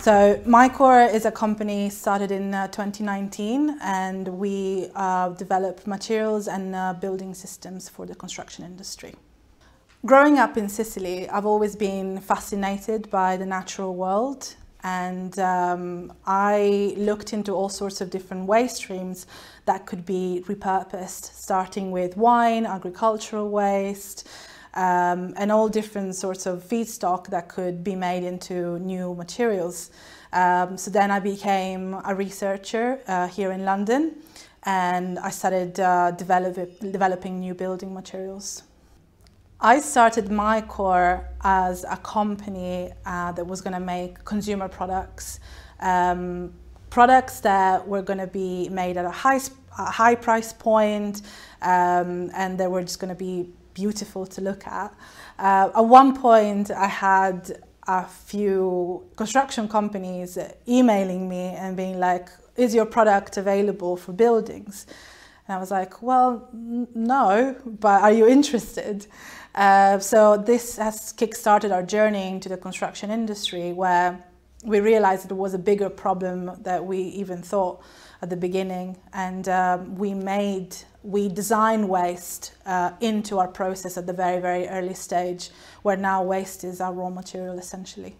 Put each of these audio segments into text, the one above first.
So Mykor is a company started in uh, 2019 and we uh, develop materials and uh, building systems for the construction industry. Growing up in Sicily, I've always been fascinated by the natural world and um, I looked into all sorts of different waste streams that could be repurposed, starting with wine, agricultural waste, um, and all different sorts of feedstock that could be made into new materials. Um, so then I became a researcher uh, here in London and I started uh, develop, developing new building materials. I started Mykor as a company uh, that was going to make consumer products, um, products that were going to be made at a high, a high price point, um, and they were just going to be beautiful to look at. Uh, at one point, I had a few construction companies emailing me and being like, is your product available for buildings? And I was like, well, no, but are you interested? Uh, so this has kick-started our journey into the construction industry where we realized it was a bigger problem that we even thought at the beginning. And um, we made we design waste uh, into our process at the very very early stage where now waste is our raw material essentially.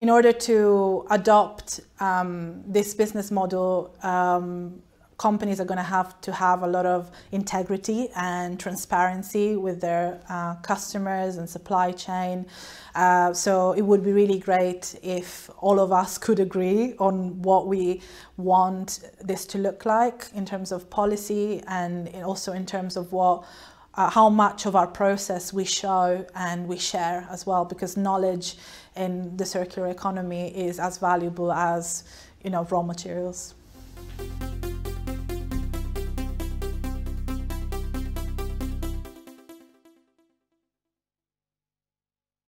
In order to adopt um, this business model um, companies are going to have to have a lot of integrity and transparency with their uh, customers and supply chain. Uh, so it would be really great if all of us could agree on what we want this to look like in terms of policy and also in terms of what uh, how much of our process we show and we share as well because knowledge in the circular economy is as valuable as you know raw materials.